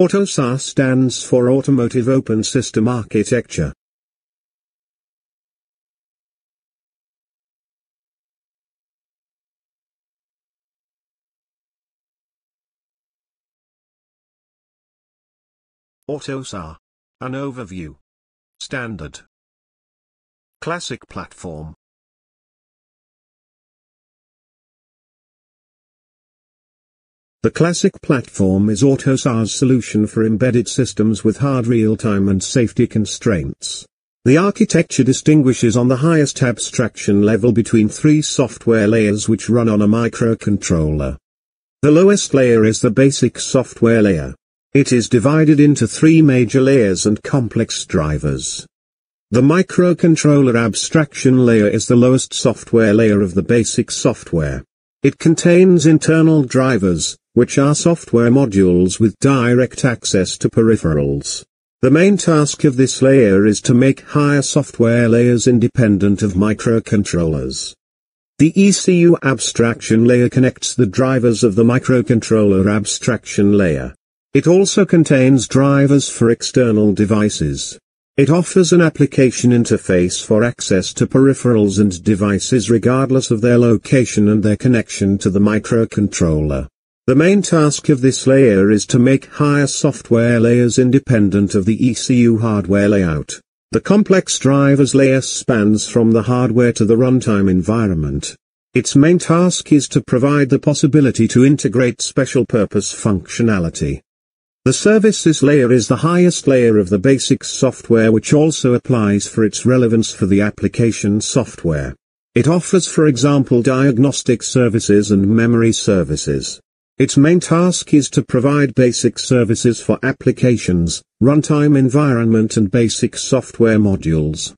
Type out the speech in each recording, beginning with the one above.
AUTOSAR stands for Automotive Open System Architecture. AUTOSAR. An overview. Standard. Classic platform. The classic platform is AUTOSAR's solution for embedded systems with hard real-time and safety constraints. The architecture distinguishes on the highest abstraction level between three software layers which run on a microcontroller. The lowest layer is the basic software layer. It is divided into three major layers and complex drivers. The microcontroller abstraction layer is the lowest software layer of the basic software. It contains internal drivers, which are software modules with direct access to peripherals. The main task of this layer is to make higher software layers independent of microcontrollers. The ECU abstraction layer connects the drivers of the microcontroller abstraction layer. It also contains drivers for external devices. It offers an application interface for access to peripherals and devices regardless of their location and their connection to the microcontroller. The main task of this layer is to make higher software layers independent of the ECU hardware layout. The complex drivers layer spans from the hardware to the runtime environment. Its main task is to provide the possibility to integrate special purpose functionality. The services layer is the highest layer of the basic software which also applies for its relevance for the application software. It offers for example diagnostic services and memory services. Its main task is to provide basic services for applications, runtime environment and basic software modules.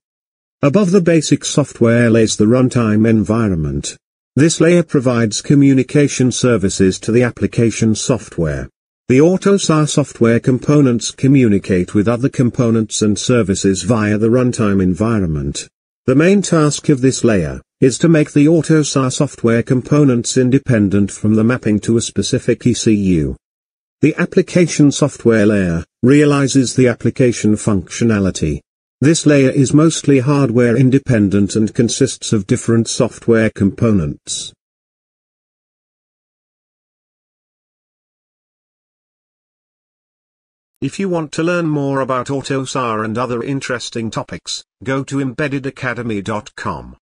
Above the basic software lays the runtime environment. This layer provides communication services to the application software. The AUTOSAR software components communicate with other components and services via the runtime environment. The main task of this layer is to make the AUTOSAR software components independent from the mapping to a specific ECU. The application software layer realizes the application functionality. This layer is mostly hardware independent and consists of different software components. If you want to learn more about AUTOSAR and other interesting topics, go to embeddedacademy.com.